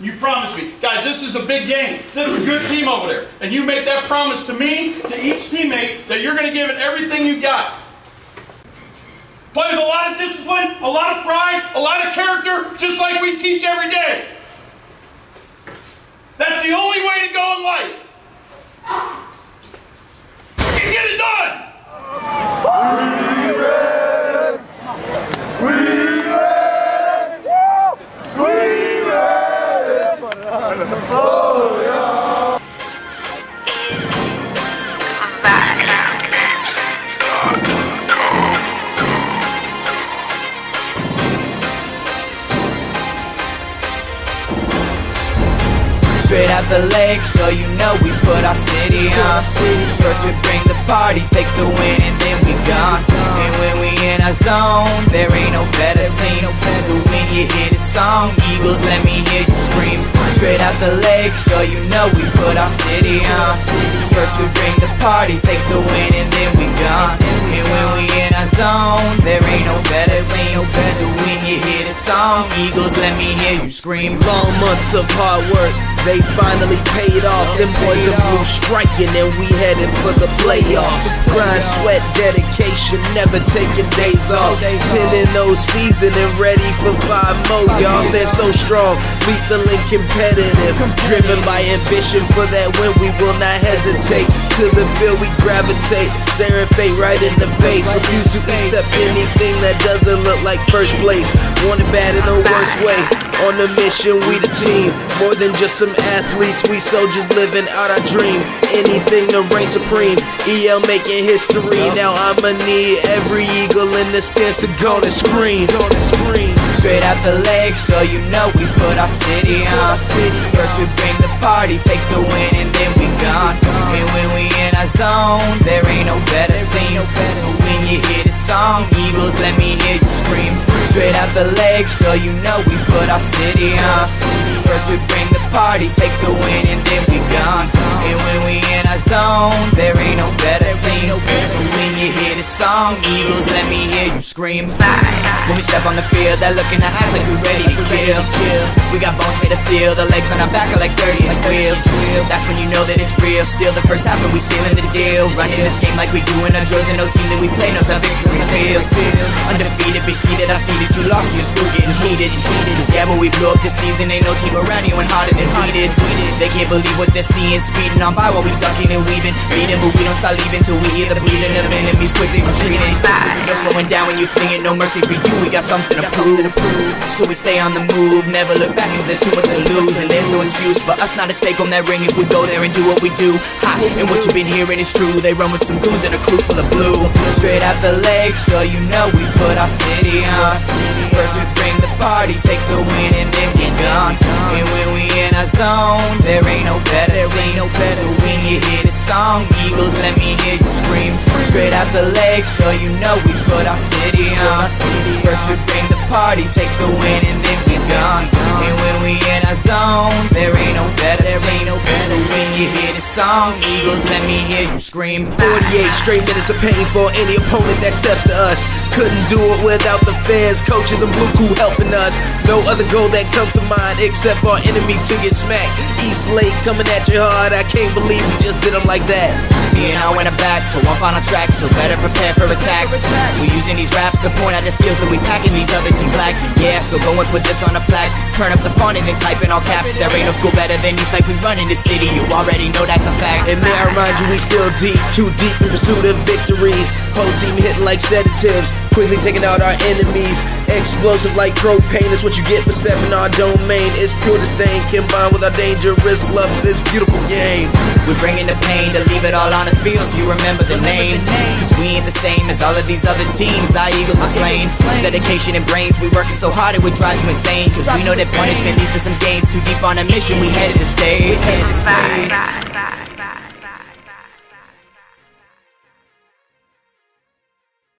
You promised me. Guys, this is a big game. This is a good team over there. And you make that promise to me, to each teammate, that you're going to give it everything you've got. Play with a lot of discipline, a lot of pride, a lot of character, just like we teach every day. That's the only Straight out the lake, so you know we put our city on. First we bring the party, take the win, and then we gone. And when we in our zone, there ain't no better team. So when you hear the song, Eagles, let me hear you scream. Straight out the lake, so you know we put our city on. First we bring the party, take the win, and then we gone. And when we in our zone, there ain't no better team. So when you hear the song, Eagles, let me hear you scream. Long months of hard work, they finally paid off. Them boys are blue striking and we headed for the playoffs. Grind, sweat, dedication, never taking days off. 10 in no season and ready for five more, y'all. They're so strong, lethal and competitive. Driven by ambition for that win, we will not hesitate. To the field we gravitate, staring fate right in the face. Refuse to accept anything that doesn't look like first place. Want it bad in the worst way. On a mission, we the team. More than just some athletes, we soldiers living out our dream. Anything to reign supreme. EL making history. Now I'ma need every eagle in the stands to go to scream. Go to. Straight out the lake, so you know we put our city on. First we bring the party, take the win, and then we gone. And when we in our zone, there ain't no better team. So when you hear the song, Eagles, let me hear you scream. Straight out the lake, so you know we put our city on. First we bring the party, take the win, and then we gone. And when we in our zone, there ain't no better team. So when you hear the song, Eagles, let me hear you scream. When we step on the field, that look in the eyes like we ready to kill. We got bones made of steel, the legs on our back are like 30 inch wheels. That's when you know that it's real. Still the first half, and we sealing the deal. Running this game like we doing our drills, and no team that we play knows how victory feels. Undefeated, be seated. I see that you lost, your school getting heated. Yeah, but we blew up this season. Ain't no team around you and harder than did. They can't believe what they're seeing. Speeding on by while we ducking and weaving. Beating, but we don't stop leaving till we hear the bleeding of enemies quickly retreating. Just slowing down when you fleeing. No mercy for you. We got something to prove. So we stay on the move. Never look back if there's too much to lose. And there's no excuse for us not to take home that ring if we go there and do what we do. Ha, and what you've been hearing is true. They run with some goons and a crew full of blue. Straight out the lake, so you know we put our city on. First we bring the party, take the win, and then we gone. And when we in our zone, there ain't no better. There ain't no better. So when you hear the song, Eagles, let me hear you scream. Straight out the lake, so you know we put our city on. First we bring the party, take the win, and then we gone. You hear the song, Eagles, let me hear you scream. 48 straight minutes of pain for any opponent that steps to us. Couldn't do it without the fans, coaches, and Blue Crew helping us. No other goal that comes to mind except for enemies to get smacked. East Lake coming at you hard, I can't believe we just did them like that. Me and Aylwyn back for one final track, so better prepare for attack. We using these raps to point out the skills that we packing these other teams lack. Yeah, so go and put this on a plaque. Turn up the font and then type in all caps. There ain't no school better than East Lake we run in the city. You already know that's a fact. And may I remind you, we still deep, too deep in pursuit of victories. Whole team hitting like sedatives, quickly taking out our enemies. Explosive like propane is what you get for stepping our domain. It's pure disdain combined with our dangerous love for this beautiful game. We're bringing the pain to leave it all on the field so you remember the name. Cause we ain't the same as all of these other teams. Our Eagles are slain. Dedication and brains, we working so hard it would drive you insane. Cause we know that punishment leads to some gains. Too deep on a mission, we headed to stay. Headed to stay.